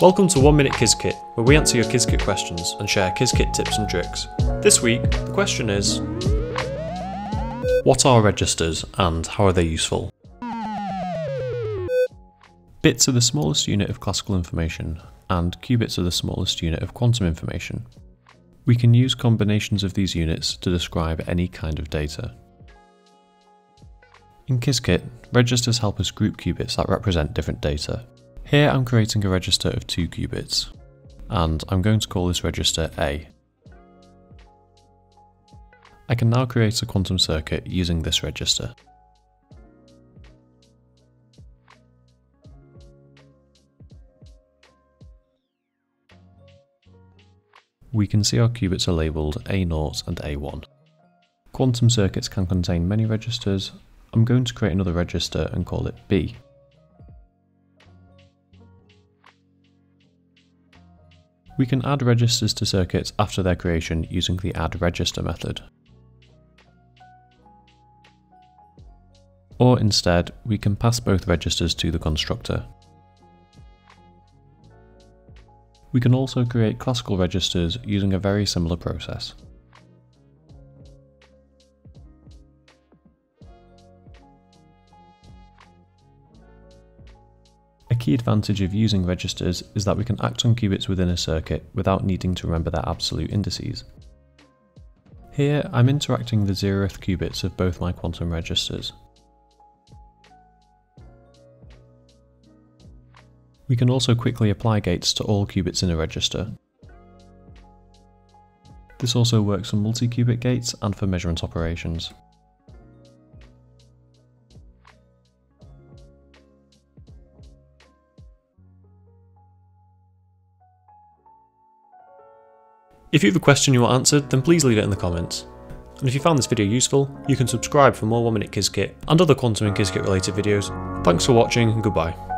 Welcome to 1 Minute Qiskit, where we answer your Qiskit questions and share Qiskit tips and tricks. This week, the question is What are registers and how are they useful? Bits are the smallest unit of classical information, and qubits are the smallest unit of quantum information. We can use combinations of these units to describe any kind of data. In Qiskit, registers help us group qubits that represent different data. Here I'm creating a register of 2 qubits, and I'm going to call this register A. I can now create a quantum circuit using this register. We can see our qubits are labelled A0 and A1. Quantum circuits can contain many registers. I'm going to create another register and call it B. We can add registers to circuits after their creation using the add register method. Or instead, we can pass both registers to the constructor. We can also create classical registers using a very similar process. Key advantage of using registers is that we can act on qubits within a circuit without needing to remember their absolute indices. Here I'm interacting the zeroth qubits of both my quantum registers. We can also quickly apply gates to all qubits in a register. This also works for multi-qubit gates and for measurement operations. If you have a question you want answered, then please leave it in the comments. And if you found this video useful, you can subscribe for more 1 Minute Qiskit and other quantum and Qiskit related videos. Thanks for watching and goodbye.